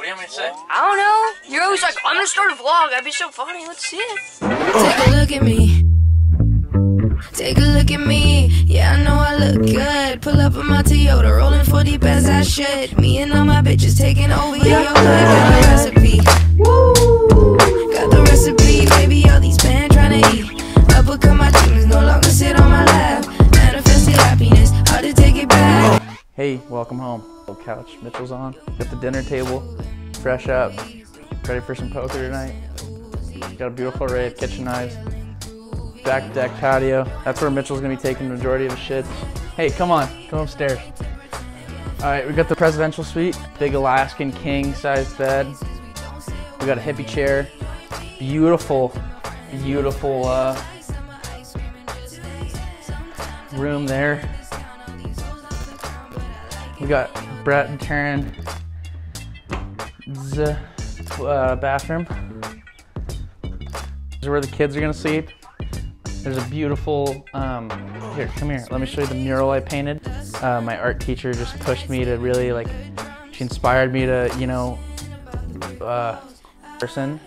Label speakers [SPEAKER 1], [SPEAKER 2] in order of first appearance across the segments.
[SPEAKER 1] What do you want me to say?
[SPEAKER 2] I don't know. You're always like, I'm gonna start a vlog. That'd be so funny. Let's see it.
[SPEAKER 3] Take a look at me. Take a look at me. Yeah, I know I look good. Pull up in my Toyota, rolling 40 as I should. Me and all my bitches taking over your hood. Got the recipe. Woo! Got the recipe. Baby, all these men trying to eat. Uppercut my demons, no longer sit on my lap. Manifested happiness, hard to take it back.
[SPEAKER 4] Hey, welcome home. Little couch, Mitchell's on. Got the dinner table, fresh up, ready for some poker tonight. Got a beautiful array of kitchen knives. Back deck patio. That's where Mitchell's gonna be taking the majority of his shit. Hey, come on, come upstairs. All right, we got the presidential suite, big Alaskan king size bed. We got a hippie chair, beautiful, beautiful uh, room there. We got Brett and Taryn uh, bathroom. This is where the kids are gonna sleep. There's a beautiful, um, here, come here. Let me show you the mural I painted. Uh, my art teacher just pushed me to really like, she inspired me to, you know, uh, person.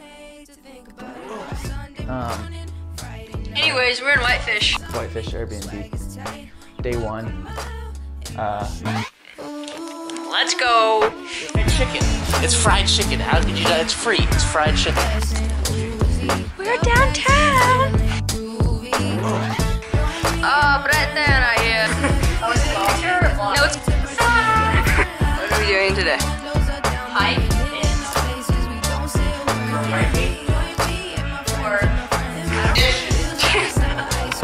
[SPEAKER 4] Um,
[SPEAKER 2] Anyways, we're in Whitefish.
[SPEAKER 4] Whitefish Airbnb, day one. Uh,
[SPEAKER 2] Let's go.
[SPEAKER 1] Fried chicken. It's fried chicken. How could you? It's free. It's fried chicken.
[SPEAKER 2] We're downtown. Oh, Brett and I here. No, it's. What are we doing today? Hike.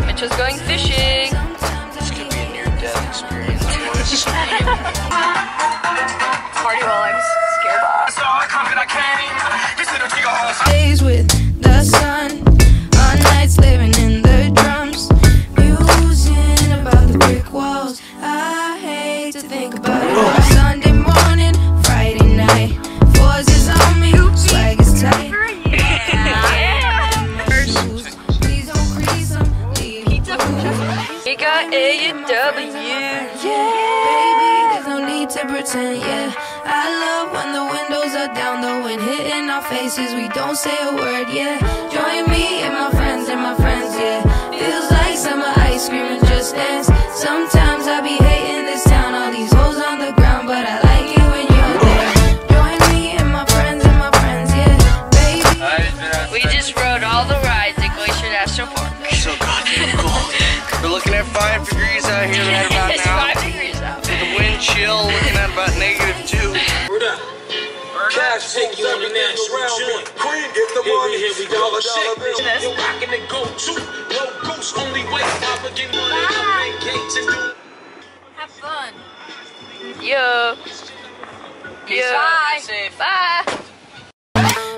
[SPEAKER 2] Mitchell's going fishing.
[SPEAKER 1] This could be a near-death experience,
[SPEAKER 2] We got A and W.
[SPEAKER 3] Baby, there's no need to pretend, yeah. I love when the windows are down, the wind hitting our faces. We don't say a word, yeah. Join me and my friends
[SPEAKER 1] looking at five degrees out here right about
[SPEAKER 2] it's
[SPEAKER 1] now.
[SPEAKER 2] five degrees out.
[SPEAKER 1] The wind chill looking at about negative two.
[SPEAKER 5] Word up. Cash take you on the national joint.
[SPEAKER 6] Queen, get the
[SPEAKER 5] Here
[SPEAKER 6] money.
[SPEAKER 5] here we go.
[SPEAKER 6] Dollar, dollar bill.
[SPEAKER 5] You're rocking the go-to. No goose, only way. Papa get money, no pancakes and do
[SPEAKER 2] Have fun. Yo. Yo. Bye. Bye.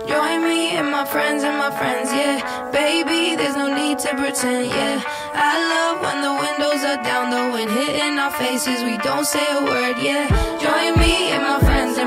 [SPEAKER 3] Join me and my friends and my friends, yeah. Baby, there's no need to pretend, yeah. I love when the windows are down, the wind hitting our faces. We don't say a word, yeah. Join me and my friends.